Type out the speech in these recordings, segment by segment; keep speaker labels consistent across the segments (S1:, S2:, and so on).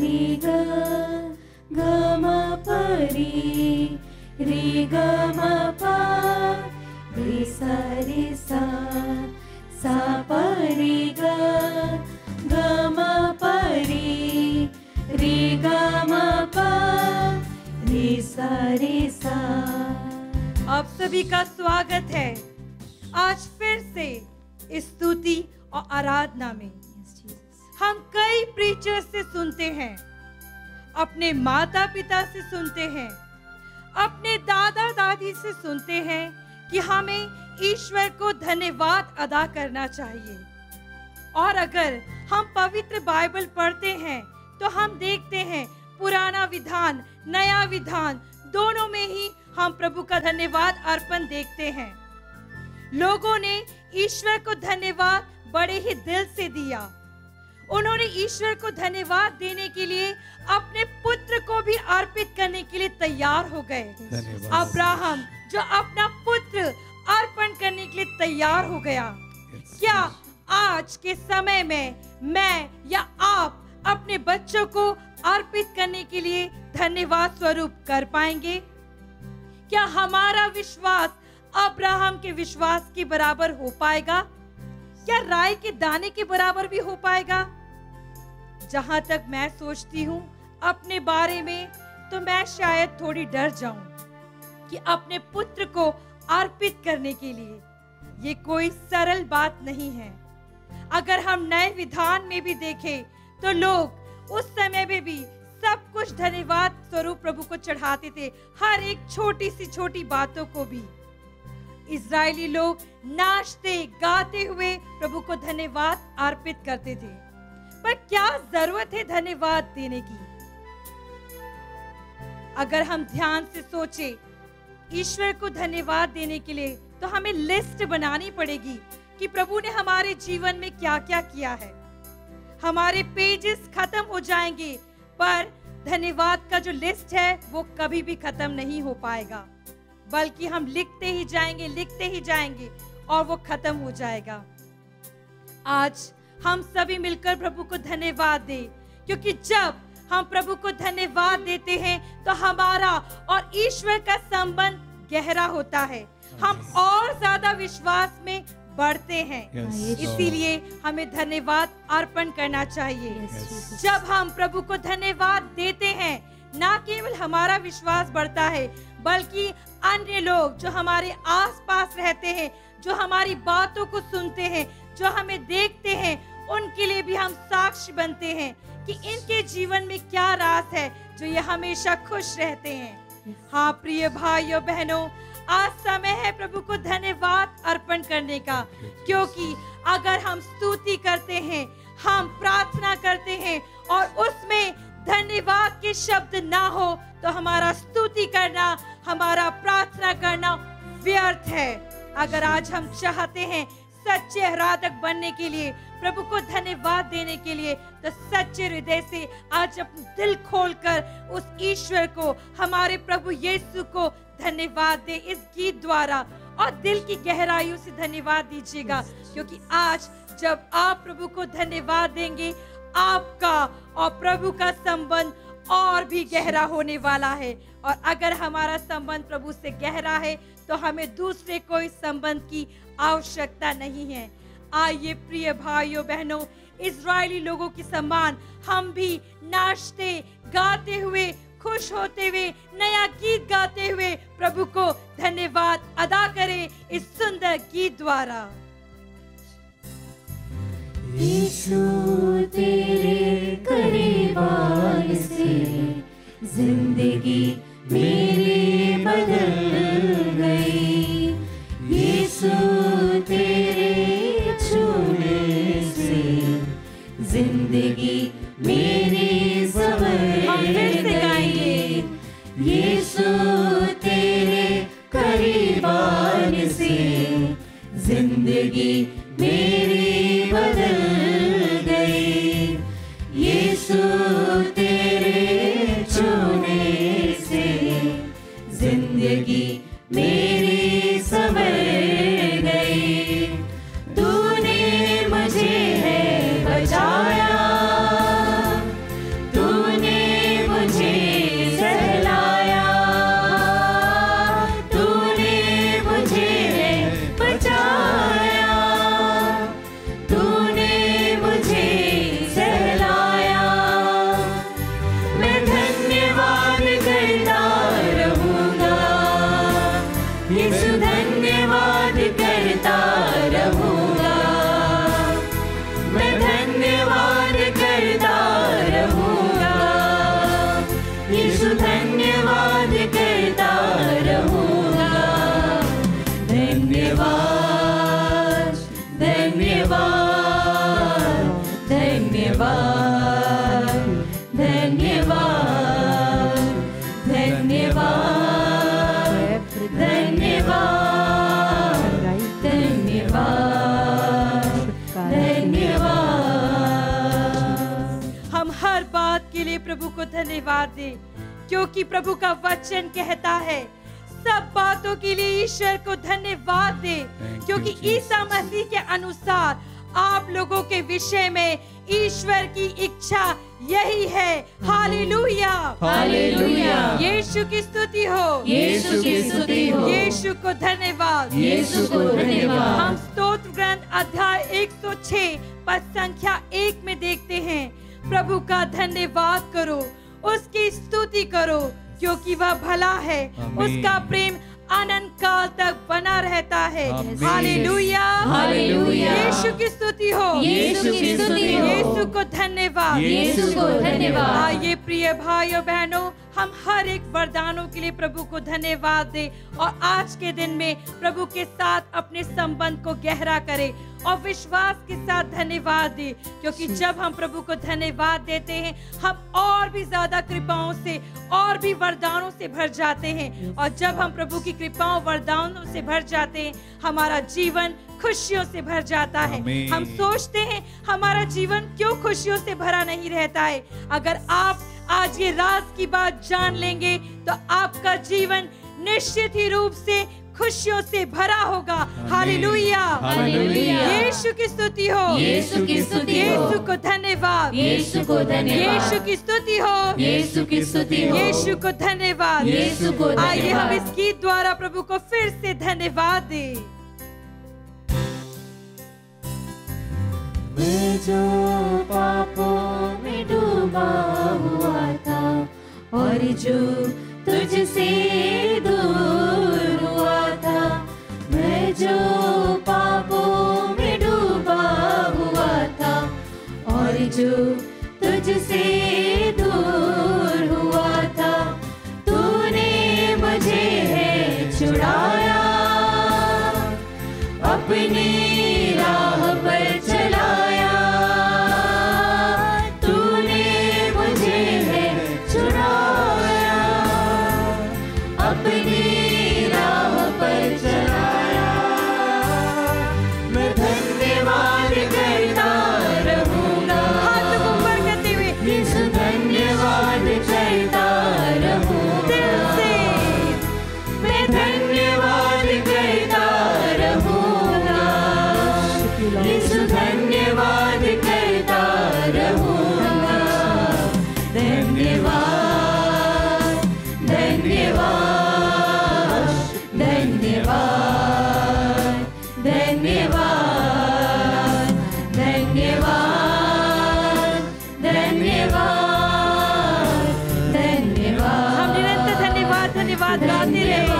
S1: रे ग ग म प रे रे ग म प रे सा रे सा सा प रे ग ग म प रे रे ग म प रे सा। रे सा
S2: आप सभी का स्वागत है। आज फिर से स्तुति और आराधना में। हम कई प्रीचर से सुनते हैं, अपने माता पिता से सुनते हैं, अपने दादा दादी से सुनते हैं कि हमें ईश्वर को धन्यवाद अदा करना चाहिए। और अगर हम पवित्र बाइबल पढ़ते हैं तो हम देखते हैं पुराना विधान, नया विधान, दोनों में ही हम प्रभु का धन्यवाद अर्पण देखते हैं। लोगों ने ईश्वर को धन्यवाद बड़े ही दिल से दिया। उन्होंने ईश्वर को धन्यवाद देने के लिए अपने पुत्र को भी अर्पित करने के लिए तैयार हो गए। अब्राहम जो अपना पुत्र अर्पण करने के लिए तैयार हो गया। क्या आज के समय में मैं या आप अपने बच्चों को अर्पित करने के लिए धन्यवाद स्वरूप कर पाएँगे? क्या हमारा विश्वास अब्राहम के विश्वास के बराबर हो पाएगा? क्या राय के दाने के बराबर भी हो पाएगा? जहाँ तक मैं सोचती हूँ अपने बारे में तो मैं शायद थोड़ी डर जाऊँ कि अपने पुत्र को अर्पित करने के लिए। ये कोई सरल बात नहीं है। अगर हम नए विधान में भी देखें तो लोग उस समय में भी सब कुछ धन्यवाद स्वरूप प्रभु को चढ़ाते थे, हर एक छोटी सी छोटी बातों को भी। इज़राइली लोग नाचते, गाते हुए प्रभु को धन्यवाद अर्पित करते थे। पर क्या ज़रूरत है धन्यवाद देने की? अगर हम ध्यान से सोचे, ईश्वर को धन्यवाद देने के लिए तो हमें लिस्ट बनानी पड़ेगी कि प्रभु ने हमारे जीवन में क्या क्या किया है। हमारे पेजेस खत्म हो जाएँगे, पर धन्यवाद का जो लिस्ट है, वो कभी भी खत्म नहीं हो पाएगा। बल्कि हम लिखते ही जाएँगे, लिखते ही जाएँगे और वो खत्म हो जाएगा। आज हम सभी मिलकर प्रभु को धन्यवाद दें क्योंकि जब हम प्रभु को धन्यवाद देते हैं तो हमारा और ईश्वर का संबंध गहरा होता है। हम और ज़्यादा विश्वास में बढ़ते हैं।
S3: Yes.
S2: इसीलिए हमें धन्यवाद अर्पण करना चाहिए।
S3: Yes.
S2: जब हम प्रभु को धन्यवाद देते हैं ना केवल हमारा विश्वास बढ़ता है बल्कि अन्य लोग जो हमारे आसपास रहते हैं जो हमारी बातों को सुनते हैं जो हमें देखते हैं उनके लिए भी हम साक्ष्य बनते हैं कि इनके जीवन में क्या रास है जो ये हमेशा खुश रहते हैं। हाँ प्रिय भाइयों बहनों आज समय है प्रभु को धन्यवाद अर्पण करने का क्योंकि अगर हम स्तुति करते हैं हम प्रार्थना करते हैं और उसमें धन्यवाद के शब्द ना हो तो हमारा स्तुति करना हमारा प्रार्थना करना व्यर्थ है। अगर आज हम चाहते हैं सच्चे आराधक बनने के लिए प्रभु को धन्यवाद देने के लिए तो सच्चे हृदय से आज अपना दिल खोलकर उस ईश्वर को हमारे प्रभु यीशु को धन्यवाद दे इस गीत द्वारा। और दिल की गहराइयों से धन्यवाद दीजिएगा क्योंकि आज जब आप प्रभु को धन्यवाद देंगे आपका और प्रभु का संबंध और भी गहरा होने वाला है। और अगर हमारा संबंध प्रभु से गहरा है तो हमें दूसरे कोई संबंध की आवश्यकता नहीं है। आइए प्रिय भाइयों, बहनों इसराइली लोगों के समान हम भी नाचते, गाते हुए, खुश होते हुए, नया गीत गाते हुए प्रभु को धन्यवाद अदा करें इस सुंदर गीत द्वारा।
S1: यीशु तेरे करीबान से ज़िंदगी ज़िंदगी मेरी बदल
S2: प्रभु को धन्यवाद दे क्योंकि प्रभु का वचन कहता है सब बातों के लिए ईश्वर को धन्यवाद दे क्योंकि ईसा मसीह के अनुसार आप लोगों के विषय में ईश्वर की इच्छा यही है। हालेलुया।
S1: हालेलुया।
S2: यीशु की स्तुति हो।
S1: यीशु की स्तुति हो।
S2: यीशु को धन्यवाद।
S1: यीशु को धन्यवाद।
S2: हम स्तोत्र ग्रंथ अध्याय 106 पद संख्या एक में देखते हैं। प्रभु का धन्यवाद करो उसकी स्तुति करो क्योंकि वह भला है। उसका प्रेम अनंत काल तक बना रहता है। हालेलुया।
S1: हालेलुया।
S2: यीशु की स्तुति हो।
S1: यीशु की स्तुति हो।
S2: यीशु को धन्यवाद।
S1: यीशु को धन्यवाद।
S2: आइए प्रिय भाइयों बहनों हम हर एक वरदानों के लिए प्रभु को धन्यवाद दें और आज के दिन में प्रभु के साथ अपने संबंध को गहरा करें। और विश्वास के साथ धन्यवाद दें क्योंकि जब हम प्रभु को धन्यवाद देते हैं हम और भी ज़्यादा कृपाओं से और भी वरदानों से भर जाते हैं। और जब हम प्रभु की कृपाओं वरदानों से भर जाते हैं हमारा जीवन खुशियों से भर जाता है। हम सोचते हैं हमारा जीवन क्यों खुशियों से भरा नहीं रहता है? अगर आप आज ये राज की बात जान लेंगे तो आपका जीवन निश्चित ही रूप से खुशियों से भरा होगा। Hallelujah
S1: hallelujah.
S2: यीशु की स्तुति हो।
S1: यीशु की स्तुति
S2: यीशु को धन्यवाद।
S1: यीशु को धन्यवाद।
S2: यीशु की स्तुति हो।
S1: यीशु की स्तुति हो।
S2: यीशु को धन्यवाद।
S1: यीशु को
S2: आइए हम। इस गीत द्वारा प्रभु को फिर से धन्यवाद दें।
S1: मैं जो पापों में डूबा हुआ था और जो तुझसे दूर You. Atrás tirei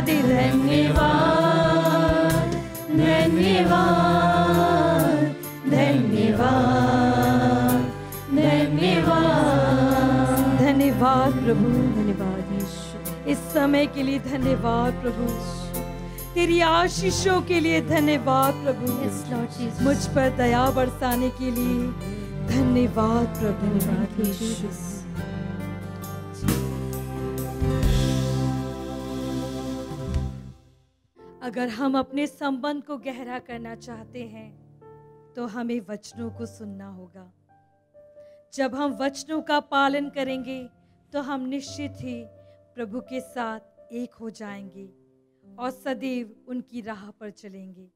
S1: धन्यवाद धन्यवाद धन्यवाद धन्यवाद धन्यवाद। धन्यवाद
S2: प्रभु धन्यवाद यीशु। इस समय के लिए धन्यवाद प्रभु। तेरी आशीषों के लिए धन्यवाद प्रभु। मुझ पर दया बरसाने के लिए धन्यवाद प्रभु।
S1: धन्यवाद यीशु
S2: अगर हम अपने संबंध को गहरा करना चाहते हैं तो हमें वचनों को सुनना होगा। जब हम वचनों का पालन करेंगे तो हम निश्चित ही प्रभु के साथ एक हो जाएँगे और सदैव उनकी राह पर चलेंगे।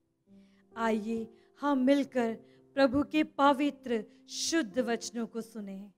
S2: आइए, हम मिलकर प्रभु के पवित्र, शुद्ध वचनों को सुने।